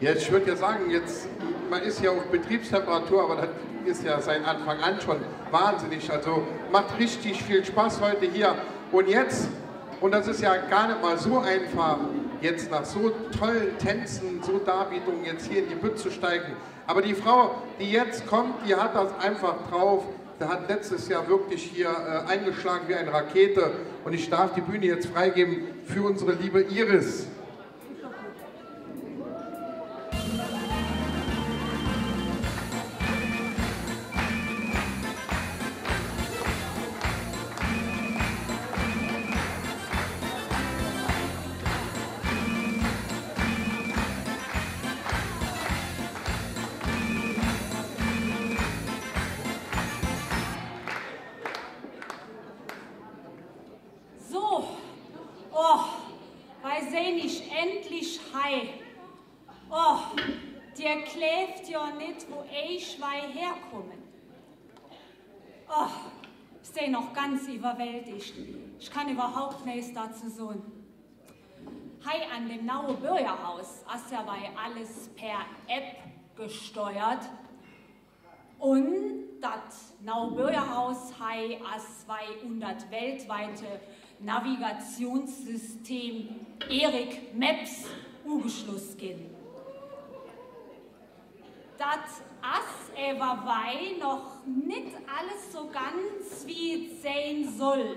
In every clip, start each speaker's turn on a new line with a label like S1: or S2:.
S1: Ja, ich würde ja sagen, jetzt, man ist ja auf Betriebstemperatur, aber das ist ja seit Anfang an schon wahnsinnig. Also macht richtig viel Spaß heute hier. Und jetzt, und das ist ja gar nicht mal so einfach, jetzt nach so tollen Tänzen, so Darbietungen jetzt hier in die Bütt zu steigen. Aber die Frau, die jetzt kommt, die hat das einfach drauf. Der hat letztes Jahr wirklich hier äh, eingeschlagen wie eine Rakete. Und ich darf die Bühne jetzt freigeben für unsere liebe Iris.
S2: Ganz überwältigt. Ich kann überhaupt nichts dazu sagen. Hi an dem Naue Bürgerhaus hast ja bei alles per App gesteuert. Und das Naue Bürgerhaus hi as 200 weltweite Navigationssystem Erik Maps ugeschluss gehen. Das as aber wei noch nicht alles so ganz wie sein soll.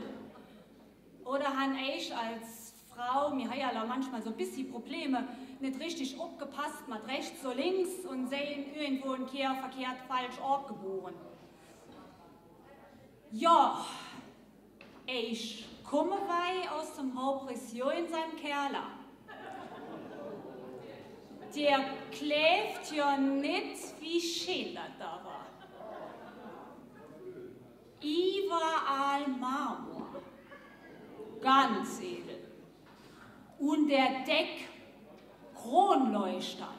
S2: Oder han ich als Frau, mir ja manchmal so ein bisschen Probleme, nicht richtig abgepasst, mit rechts so links und sehen irgendwo ein Kehr verkehrt falsch abgeboren. Ja, ich komme wei aus dem Hauptression in seinem Kerler der kläft ja nicht, wie schön das da war. Überall Marmor, ganz edel. Und der Deck Kronleuchter,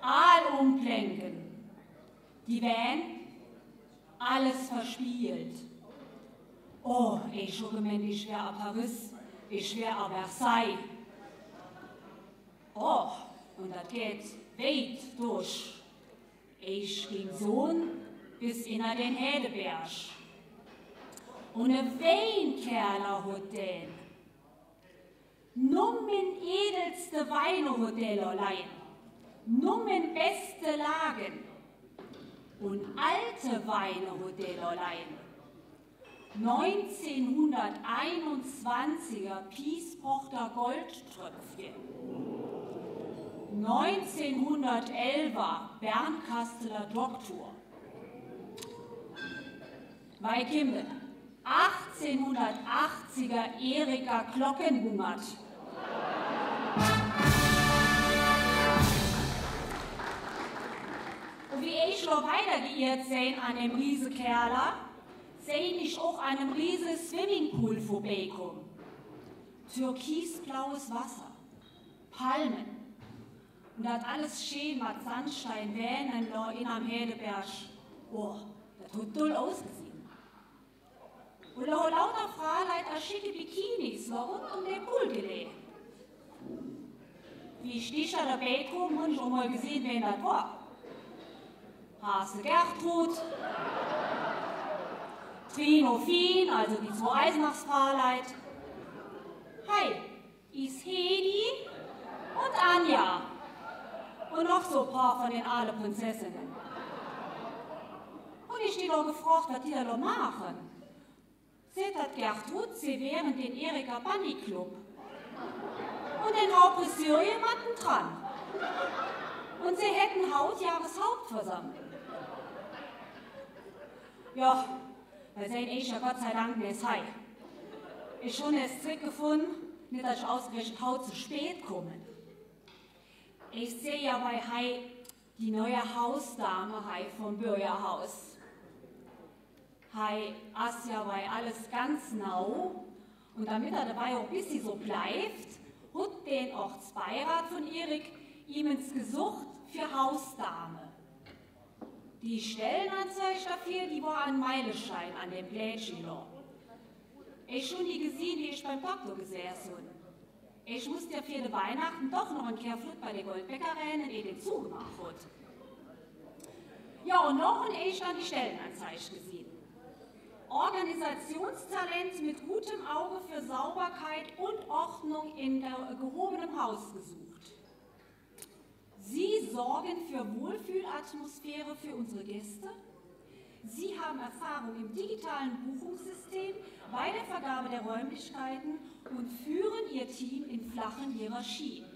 S2: Allumplänken, die Van, alles verspielt. Oh, ich schon gemeint, ich wäre a Paris, ich wäre a Versailles. Oh, und das geht weit durch. Ich ging so bis in den Hedeberg. Und ein Weinkerler hat den. Nummen edelste Weinehotel allein. Nummen beste Lagen. Und alte Weinehotel allein. 1921er Piespochter Goldtröpfchen. 1911er Bernkasteler Doktor. Bei Kimmel 1880er Erika Glockenbungert. Und wie ich noch weitergeirrt sehen an dem Riesekerler, sehe ich auch an einem riesen Swimmingpool vorbeikommen. Türkisblaues Wasser, Palmen, und das alles schön mit Sandstein, Wähnen in am Hedeberg. Boah, das hat toll ausgesehen. Und da lauter Frauen schicke Bikinis rund um den Pool gelegt. Wie ich dich da dabei komme, habe ich schon mal gesehen, wer das war. Hase Gertrud, Trino Fien, also die zwei Eisenachsfahrleit. Hi, ist Hedi und Anja und noch so ein paar von den alle Prinzessinnen. Und ich stehe noch gefragt, was die da noch machen. Seht das Gertrud, sie wären den Erika Bunny Club. Und den Hauptfriseur jemanden dran. Und sie hätten Hausjahreshauptversammlung. Ja, da sehen ich ja Gott sei Dank nicht sei. Ich schon erst zurückgefunden, nicht dass ich ausgerechnet Haut zu spät kommen. Ich sehe ja bei Hai die neue Hausdame Hai vom Bürgerhaus. Hai ist ja bei alles ganz nau und damit er dabei auch ein bisschen so bleibt, hat den Ortsbeirat von Erik ihm ins Gesucht für Hausdame. Die Stellenanzeige dafür, die war ein Meileschein an dem Plätschilo. Ich schon die gesehen, die ich beim Doktor gesessen Ich musste ja für die Weihnachten doch noch ein Kehrflut bei der Goldbäckerin in den zugemacht hat. Ja, und noch ein ich dann die Stellenanzeige gesehen. Organisationstalent mit gutem Auge für Sauberkeit und Ordnung in der gehobenem Haus gesucht. Sie sorgen für Wohlfühlatmosphäre für unsere Gäste. Sie haben Erfahrung im digitalen Buchungssystem bei der Vergabe der Räumlichkeiten und führen Ihr Team in flachen Hierarchien.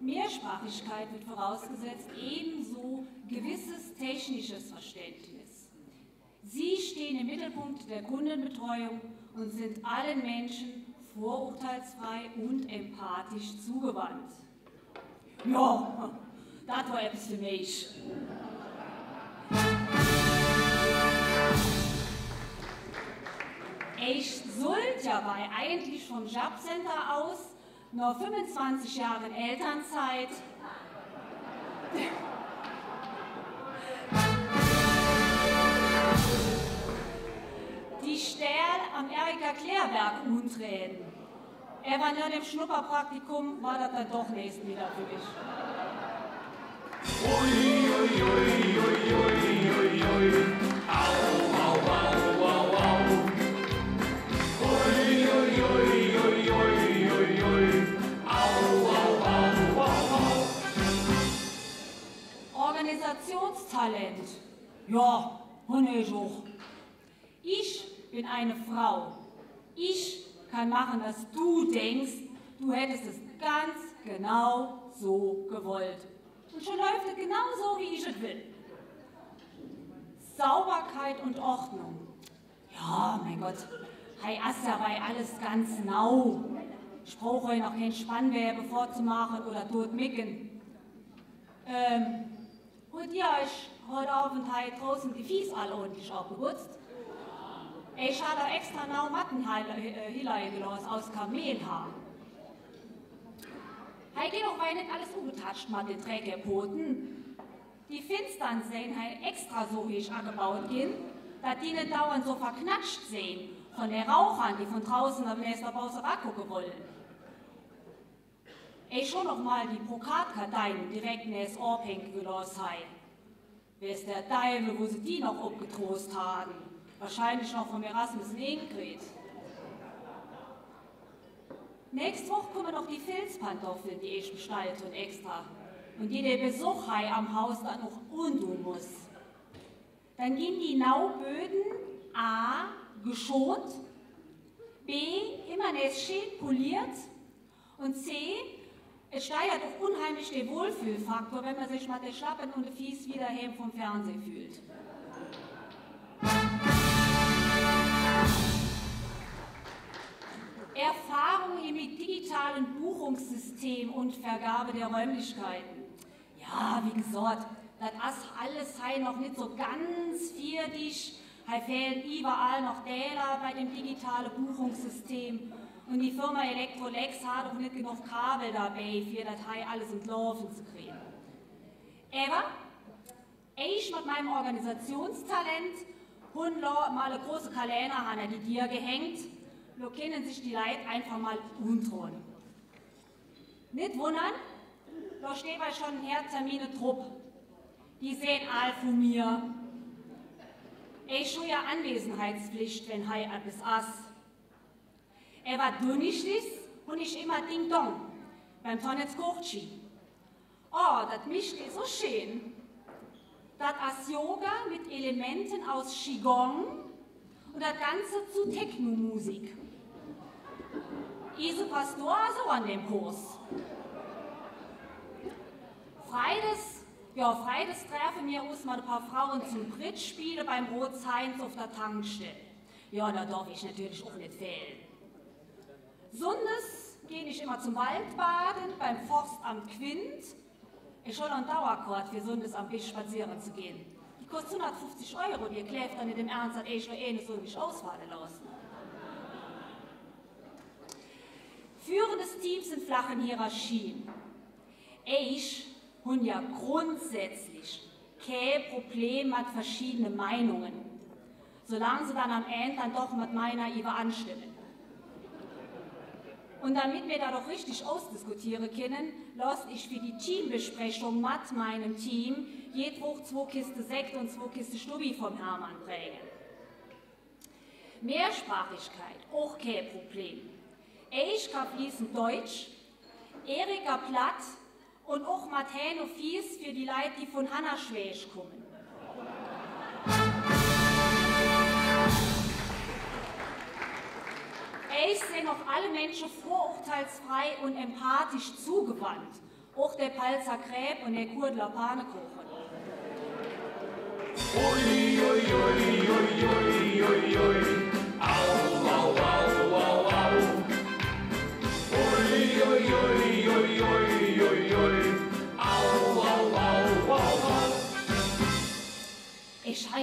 S2: Mehrsprachigkeit wird vorausgesetzt, ebenso gewisses technisches Verständnis. Sie stehen im Mittelpunkt der Kundenbetreuung und sind allen Menschen vorurteilsfrei und empathisch zugewandt. Ja, das war etwas für mich. Ich sollte ja bei eigentlich vom Jobcenter aus noch 25 Jahren Elternzeit die Stelle am Erika Klärberg untreten. Er war nur im Schnupperpraktikum, war das dann doch nächsten wieder für mich. Ui, ui, ui, ui, ui, ui, ui. Organisationstalent. Ja, und ich auch. Ich bin eine Frau. Ich kann machen, dass du denkst, du hättest es ganz genau so gewollt. Und schon läuft es genau so, wie ich es will. Sauberkeit und Ordnung. Ja, mein Gott, hei ist dabei alles ganz genau. Ich brauche euch noch kein Spannwerbe vorzumachen oder tot micken. Ähm, und ja, ich heute Abend hei draußen die Fies alle ordentlich abgeputzt. Ich habe extra noch Mattenhiller gelassen aus Kamelhaar. Hei geht auch weil nicht alles ungetatscht mit den Trägerpoten. Die Finstern sehen halt extra so wie ich angebaut gehen, dass die nicht dauernd so verknatscht sehen von den Rauchern, die von draußen am nächsten Pause gucken wollen. Ich schon noch mal die Brokatkarteien direkt in das Ohr gelassen. Wer ist der Teufel, wo sie die noch abgetrost haben? Wahrscheinlich noch vom Erasmus Ingrid. Nächste Woche kommen noch die Filzpantoffeln, die ich bestellt und extra. Und die der Besuch am Haus dann noch untun muss. Dann gehen die Nauböden A geschont, B immer nicht schön poliert und C es steigert auch unheimlich den Wohlfühlfaktor, wenn man sich mal der Schlappen und Fies wieder heim vom Fernsehen fühlt. Erfahrung im digitalen Buchungssystem und Vergabe der Räumlichkeiten. Ja, wie gesagt, das alles sei noch nicht so ganz fertig. Hier fehlen überall noch Däler bei dem digitalen Buchungssystem. Und die Firma Electrolex hat auch nicht genug Kabel dabei, für das hier alles ins Laufen zu kriegen. Aber ich mit meinem Organisationstalent habe mal eine große Kalender an die Dir gehängt können sich die Leute einfach mal untrauen. Nicht wundern, da steht bei schon ein Herztermine Trupp. Die sehen all von mir. Ich schon ja Anwesenheitspflicht, wenn hei etwas ass. Er war dünnichtis und ich immer Ding Dong beim Tonnetz Kurchi. Oh, das mischt so schön. Das as Yoga mit Elementen aus Qigong und das Ganze zu Techno-Musik. Ise Pastor so an dem Kurs. Freides, ja, Freides treffen wir uns mal ein paar Frauen zum Bridge-Spiele beim Rot-Heinz auf der Tankstelle. Ja, da darf ich natürlich auch nicht fehlen. Sonntag gehe ich immer zum Waldbaden beim Forstamt Quint. Ich habe einen Dauerkord für Sonntags am Bisch spazieren zu gehen. Die kostet 150 Euro, die kläft dann nicht im Ernst, dass ich noch eh nicht so mich ausfallen lassen. Führendes Teams in flachen Hierarchien. Ich habe ja grundsätzlich kein Problem mit verschiedenen Meinungen, solange sie dann am Ende dann doch mit meiner übereinstimmen. Und damit wir da doch richtig ausdiskutieren können, lasse ich für die Teambesprechung mit meinem Team jede zwei Kisten Sekt und zwei Kisten Stubbi vom Hermann prägen. Mehrsprachigkeit, auch kein Problem. Ich kann fließend Deutsch, Erika Platt und auch Martino Fies für die Leute, die von Hanna Schwäsch kommen. Ich sehe noch alle Menschen vorurteilsfrei und empathisch zugewandt. Auch der Palzer Kräb und der Kurdler Panekuchen. Ui, ui, ui, ui, ui, ui, ui.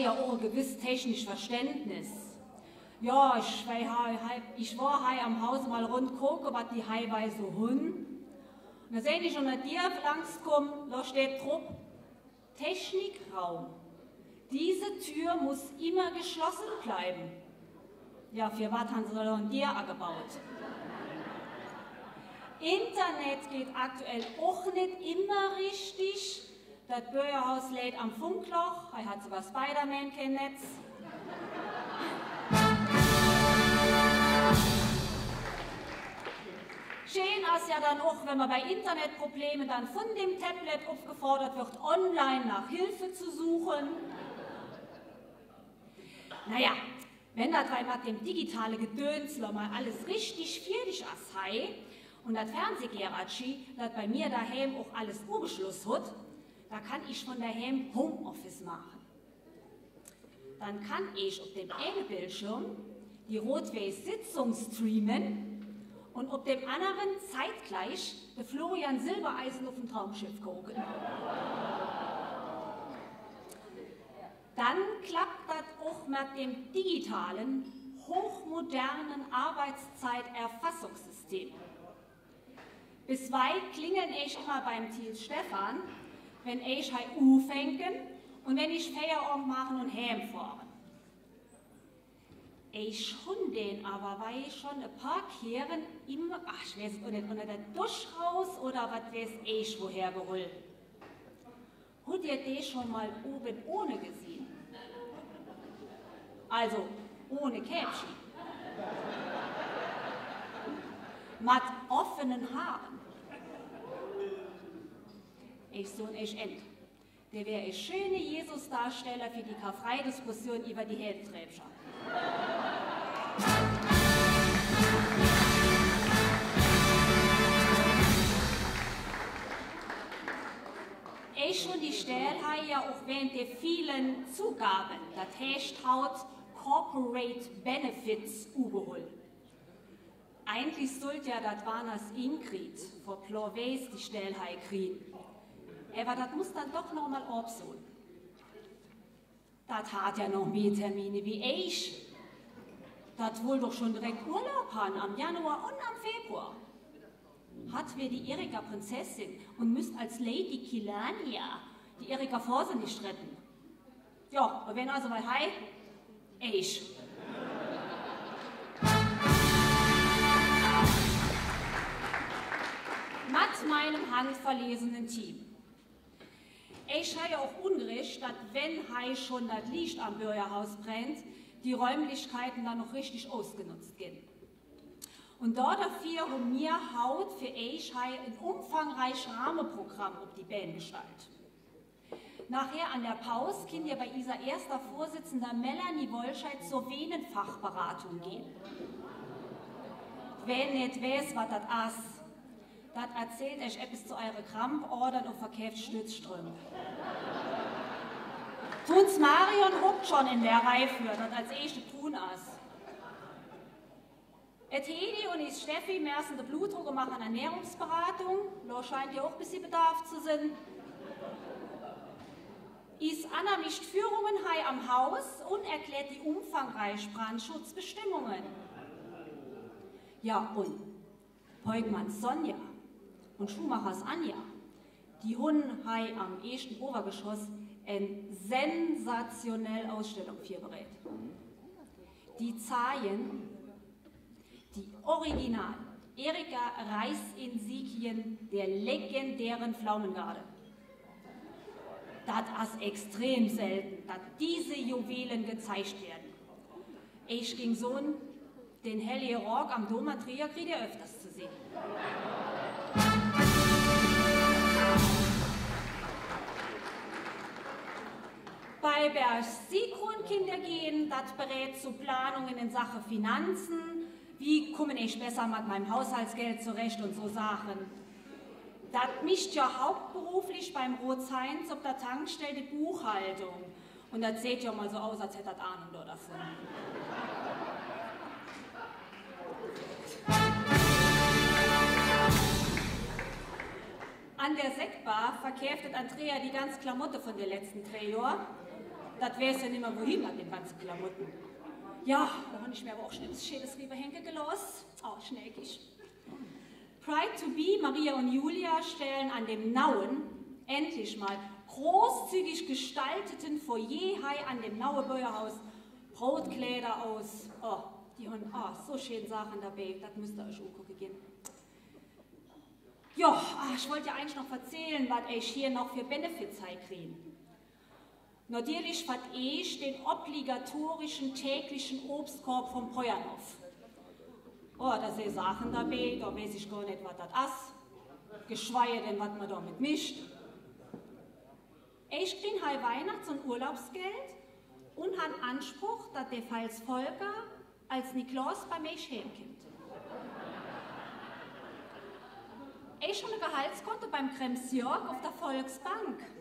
S2: Ja auch ein gewisses technisches Verständnis. Ja, ich, ich war hier am Haus mal rund gucken, was die Highway so hun. Und da sehe ich unter dir langs kommen, da steht drauf, Technikraum. Diese Tür muss immer geschlossen bleiben. Ja, für was haben sie da an dir gebaut? Internet geht aktuell auch nicht immer richtig. Das Bürgerhaus lädt am Funkloch, er hat sogar Spider-Man kein Netz. Schön ist ja dann auch, wenn man bei Internetproblemen dann von dem Tablet aufgefordert wird, online nach Hilfe zu suchen. Naja, wenn das mit dem digitalen Gedönsler mal alles richtig fertig ist, und das Fernsehgeratschi, das bei mir daheim auch alles umgeschloss hat, da kann ich von daheim Homeoffice machen. Dann kann ich auf dem einen Bildschirm die Rotweiß-Sitzung streamen und ob dem anderen zeitgleich der Florian Silbereisen auf dem Traumschiff gucken. Dann klappt das auch mit dem digitalen, hochmodernen Arbeitszeiterfassungssystem. Bis weit klingen ich immer beim Thiel Stefan, wenn ich U fänken und wenn ich Feierabend machen und heimfahren. Ich schon den, aber weil ich schon ein paar Kehren immer, ach, ich weiß nicht, unter der Duschhaus oder was weiß ich woher geholt. Habt ihr den schon mal oben ohne gesehen? Also ohne Käppchen. Mit offenen Haaren. Ich so ein ich end. Der wäre ein schöner Jesus-Darsteller für die Karfreidiskussion über die Heldträbschaft. Ich schon die Stelle ja auch während der vielen Zugaben, das heißt haut Corporate Benefits überholen. Eigentlich sollte ja das Warners Ingrid vor Plorweis die Stelle kriegen. Aber das muss dann doch noch mal absuchen. Das hat ja noch mehr Termine wie ich. Das wohl doch schon direkt Urlaub haben am Januar und am Februar. Hat wir die Erika Prinzessin und müsst als Lady Kilania die Erika Forse nicht retten. Ja, und wenn also mal hi, ich. Mit meinem handverlesenen Team. Ich habe auch ungerecht, dass wenn Hai schon das Licht am Bürgerhaus brennt, die Räumlichkeiten dann noch richtig ausgenutzt gehen. Und dort dafür um mir Haut für euch ein umfangreiches Rahmenprogramm auf die Band gestaltet. Nachher an der Pause könnt ihr bei dieser erster Vorsitzender Melanie Wolscheid zur Venenfachberatung gehen. Wenn nicht weiß, was das ist, das erzählt euch etwas zu euren Krampfordern und verkauft Stützströme. Tun's Marion huckt schon in der Reihe für, das als echte tun ist. Et Hedi und ich Steffi messen de Blutdruck machen Ernährungsberatung. Da scheint ja auch ein bisschen Bedarf zu sein. Is Anna mischt Führungen hei am Haus und erklärt die umfangreichen Brandschutzbestimmungen. Ja, und Heugmann Sonja und Schumachers Anja, die Hunden hei am ersten Obergeschoss eine sensationelle Ausstellung für berät. Die Zahlen, die original Erika Reichsinsigien der legendären Pflaumengarde. Das ist extrem selten, dass diese Juwelen gezeigt werden. Ich ging so den Helly Rock am Dom Trier kriege öfters zu sehen. Bei Berg Sigrun gehen, das berät zu Planungen in Sache Finanzen, wie komme ich besser mit meinem Haushaltsgeld zurecht und so Sachen. Das mischt ja hauptberuflich beim Rotheinz auf der Tankstelle die Buchhaltung. Und das sieht ja mal so aus, als hätte das Ahnung davon. An der Sektbar verkäftet Andrea die ganze Klamotte von der letzten drei. Das weiß ja nicht mehr, wohin mit den ganzen Klamotten. Ja, da habe ich mir aber auch schnell das Schädes rüber gelost. Oh, schnäckig. Pride to be, Maria und Julia stellen an dem Nauen endlich mal großzügig gestalteten Foyer an dem Naue Bäuerhaus Brotkleider aus. Oh, die haben oh, so schöne Sachen dabei, das müsst ihr euch auch gucken gehen. Ja, ah, ich wollte ja eigentlich noch erzählen, was ich hier noch für Benefits kriegen. Natürlich fand ich den obligatorischen täglichen Obstkorb vom Peuernhof. Oh, da sind Sachen dabei, da weiß ich gar nicht, was das ist. Geschweige denn, was man damit mischt. Ich kriege halt Weihnachts- und Urlaubsgeld und habe Anspruch, dass der Falls Volker als Niklaus bei mir hinkommt. Ich habe ein Gehaltskonto beim Krems Jörg auf der Volksbank.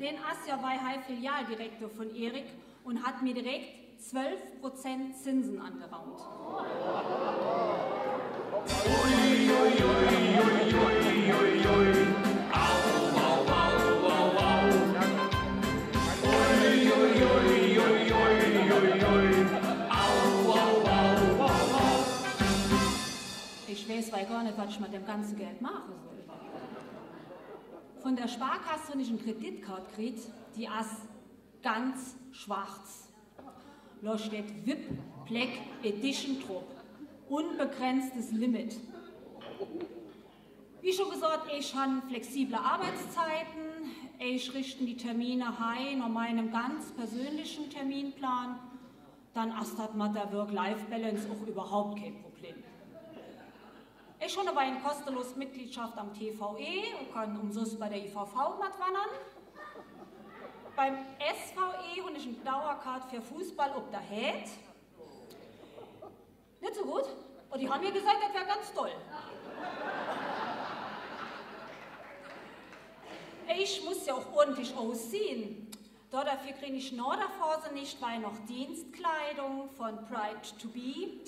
S2: Den ist ja bei High Filialdirektor von Erik und hat mir direkt 12% Zinsen ui, Ich weiß weil gar nicht, was ich mit dem ganzen Geld machen soll. Von der Sparkasse habe ich eine Kreditkarte gekriegt, die ist ganz schwarz. Da steht VIP Black Edition Trupp. Unbegrenztes Limit. Wie schon gesagt, ich habe flexible Arbeitszeiten, ich richte die Termine ein nach meinem ganz persönlichen Terminplan, dann ist das der Work-Life-Balance auch überhaupt kein Problem. Ich habe aber eine kostenlose Mitgliedschaft am TVE und kann umsonst bei der IVV mitwandern. Beim SVE habe ich eine Dauerkarte für Fußball ob der Hät. Nicht so gut. Und die haben mir gesagt, das wäre ganz toll. Ich muss ja auch ordentlich aussehen. Dafür kriege ich Norderphase nicht, weil noch Dienstkleidung von Pride to Be,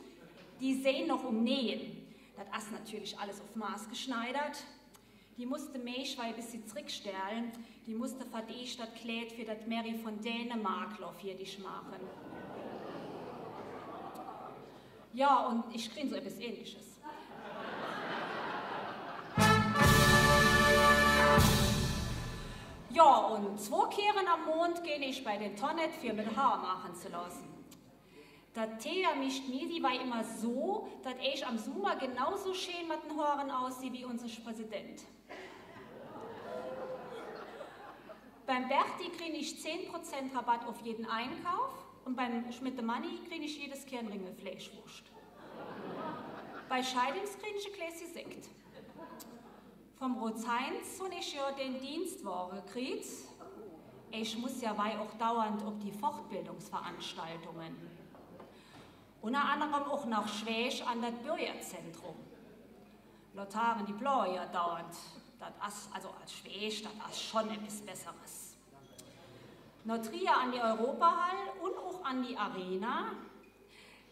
S2: die sehen noch um Nähen. Das ist natürlich alles auf Maß geschneidert. Die musste mich, weil bis sie zurückstellen, die musste die Stadt Kleid für das Mary von Dänemark hier die machen. Ja, und ich kriege so etwas ähnliches. Ja, und zwei Kehren am Mond gehe ich bei den Tonnet für mit Haar machen zu lassen. Der Thea mischt mir war immer so, dass ich am Sommer genauso schön mit den Haaren aussehe wie unser Präsident. Beim Berti kriege ich 10% Rabatt auf jeden Einkauf und beim Schmidt Money kriege ich jedes Kernringel Fleischwurst. Bei Scheidungs kriege ich ein Gläschen Sekt. Vom Rotheinz habe ich ja den Dienstwagen gekriegt. Ich muss ja bei auch dauernd auf die Fortbildungsveranstaltungen. Unter anderem auch nach Schwäch an das Bürgerzentrum. Lotaren die Blaue ja dauernd. Das also als Schwäch, das ist schon etwas Besseres. Notria an die Europahall und auch an die Arena.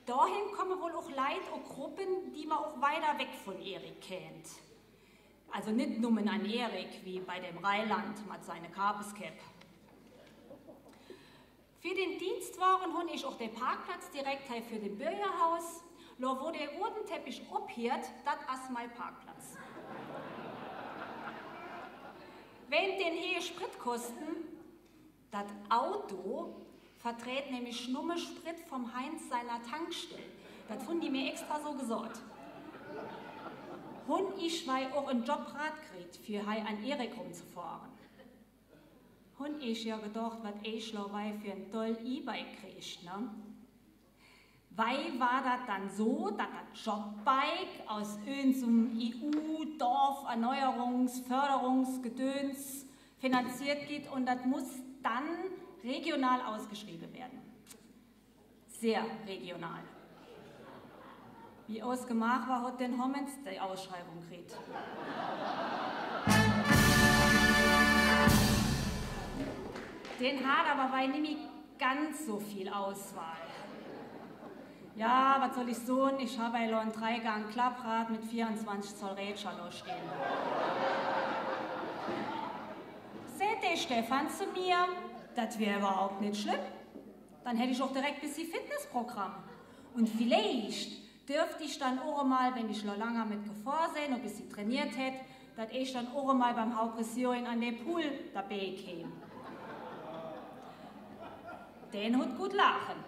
S2: Dahin kommen wohl auch Leute und Gruppen, die man auch weiter weg von Erik kennt. Also nicht nur an Erik, wie bei dem Rheinland mit seiner Kabelscap. Für den Dienstwagen habe ich auch den Parkplatz direkt für den Bürgerhaus. Nur wo der Urdenteppich abhört, das ist mein Parkplatz. Wenn den hier Spritkosten, das Auto verträgt nämlich nur Sprit vom Heinz seiner Tankstelle. Das haben die mir extra so gesagt. Hund ich weil auch einen Jobrat kriegt, für Hai an Erik rumzufahren. Hund ich ja gedacht, was ich weil für ein toll E-Bike kriegt, ne? Weil war das dann so, dass das Jobbike aus irgendeinem EU-Dorf-Erneuerungs-, finanziert geht und das muss dann regional ausgeschrieben werden. Sehr regional. Wie ausgemacht war, hat den Hommens die Ausschreibung gekriegt. Den hat aber bei nämlich ganz so viel Auswahl. Ja, was soll ich so? Ich habe ein Dreigang Klapprad mit 24 Zoll Rätscher stehen. Seht ihr Stefan zu mir? Das wäre überhaupt nicht schlimm. Dann hätte ich auch direkt ein bisschen Fitnessprogramm. Und vielleicht dürfte ich dann auch mal, wenn ich noch lange mit sehe und ein bisschen trainiert hätte, dass ich dann auch mal beim Hauptpression an den Pool dabei käme. Den hat gut lachen.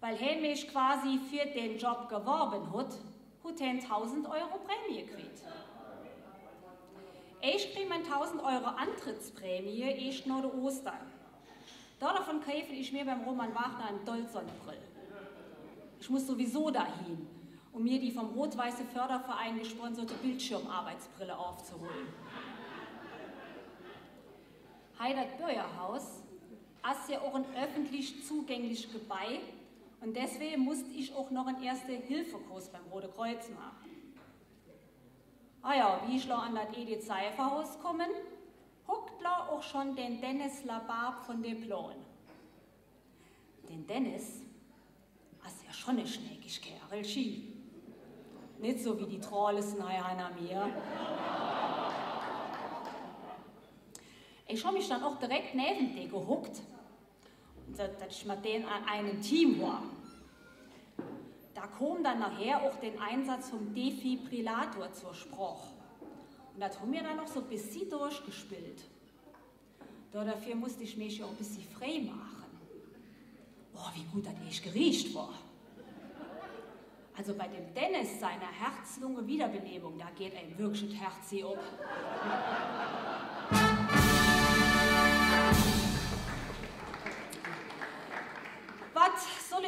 S2: Weil er mich quasi für den Job geworben hat, hat er 1000 Euro Prämie gekriegt. Ich kriege 1000 Euro Antrittsprämie erst nach der Ostern. Davon kaufe ich mir beim Roman Wagner einen Dolzonbrill. Ich muss sowieso dahin, um mir die vom Rot-Weiße Förderverein gesponserte Bildschirmarbeitsbrille aufzuholen. Heidert Bürgerhaus ist ja auch ein öffentlich zugängliches Gebäude und deswegen musste ich auch noch einen Erste-Hilfe-Kurs beim Rote Kreuz machen. Ah ja, wie ich an das Edith Seifer Haus kommen, huckt auch schon den Dennis Labab von dem Plan. Den Dennis ist ja schon eine schneckig Kerl, Ski. Nicht so wie die Trolles an mir. Ich habe mich dann auch direkt neben dir gehuckt, dass mit denen an einem Team war. Da kam dann nachher auch den Einsatz vom Defibrillator zur Sprache. Und das haben wir dann noch so ein bisschen durchgespielt. dafür musste ich mich auch ein bisschen frei machen. Boah, wie gut das echt geriecht war. Also bei dem Dennis seiner Herz-Lunge-Wiederbelebung, da geht ein wirklich ein Herz hier ab.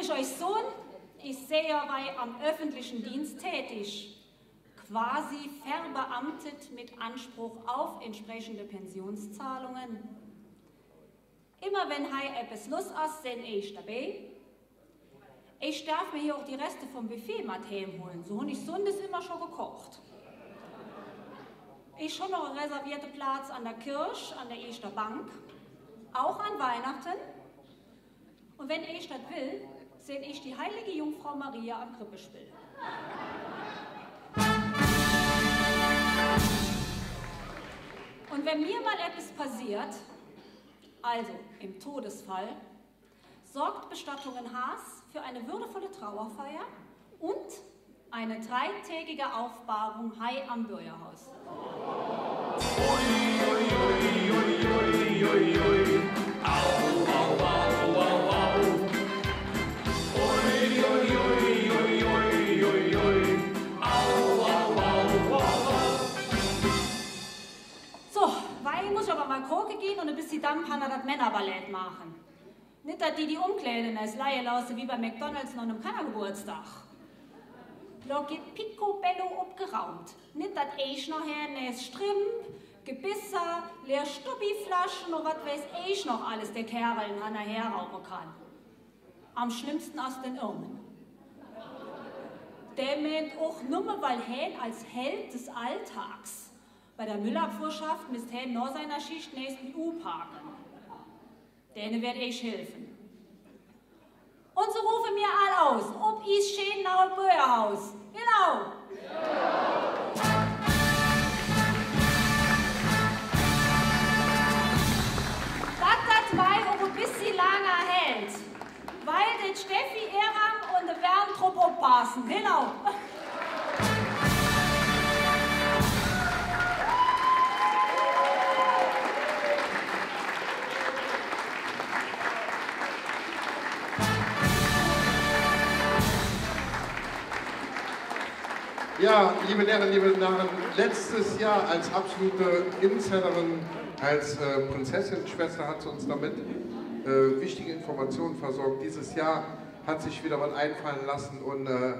S2: Euch sagen? Ich sehe bei am öffentlichen Dienst tätig quasi verbeamtet mit Anspruch auf entsprechende Pensionszahlungen. Immer wenn hei etwas los ist, sind ich dabei. Ich darf mir hier auch die Reste vom Buffet mal holen. So und ich Sondes immer schon gekocht. Ich habe noch einen reservierten Platz an der Kirche, an der Echter Bank, auch an Weihnachten. Und wenn ich das will, sehe ich die heilige Jungfrau Maria am Krippespiel. Und wenn mir mal etwas passiert, also im Todesfall, sorgt Bestattungen Haas für eine würdevolle Trauerfeier und eine dreitägige Aufbahrung Hai am Bürgerhaus. Ui, ui, ui, Kroke gehen und ein bisschen Dampfhanna das Männerballett machen. Nicht, dass die die umkleiden als Leihelause wie bei McDonalds noch einem Kannergeburtstag. Da geht picobello abgeraumt. Nicht, dass ich nachher ne Strimp, Gebisser, leer Stubbiflaschen und was weiß ich noch alles der Kerl nachher rauchen kann. Am schlimmsten aus den Irmen. Der meint auch nur, weil Hähn als Held des Alltags bei der Müllabfuhrschaft misst Hen nur seiner Schicht nächsten U-Parken. Denen werde ich helfen. Und so rufe mir all aus, ob is schön nach Böhrhaus. Genau. Das weil den Steffi Erang und der Werntrupp passen. Genau.
S1: Ja, liebe Lehrerinnen, liebe Herren, letztes Jahr als absolute Insiderin, als äh, Prinzessin-Schwester hat sie uns damit äh, wichtige Informationen versorgt. Dieses Jahr hat sich wieder was einfallen lassen und äh,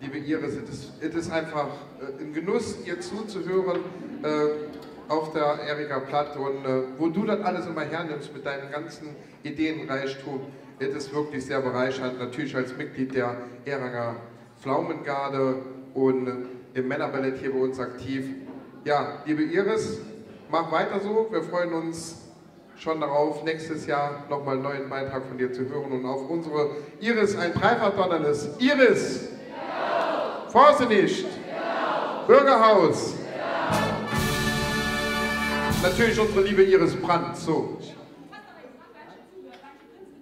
S1: liebe Iris, es ist, einfach äh, ein Genuss, ihr zuzuhören äh, auf der Erika Platt und äh, wo du das alles immer hernimmst mit deinem ganzen Ideenreichtum, es ist wirklich sehr bereichernd, natürlich als Mitglied der Eranger Pflaumengarde und im Männerballett hier bei uns aktiv. Ja, liebe Iris, mach weiter so, wir freuen uns schon darauf, nächstes Jahr nochmal einen neuen Beitrag von dir zu hören und auf unsere Iris ein Dreifach Donnerles. Iris! Ja. Vorsicht! Ja. Bürgerhaus! Ja. Natürlich unsere liebe Iris Brandt. So.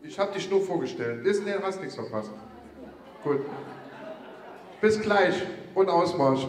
S1: Ich habe dich nur vorgestellt. Ist, nee, hast nichts verpasst. Gut. Bis gleich und Ausmarsch.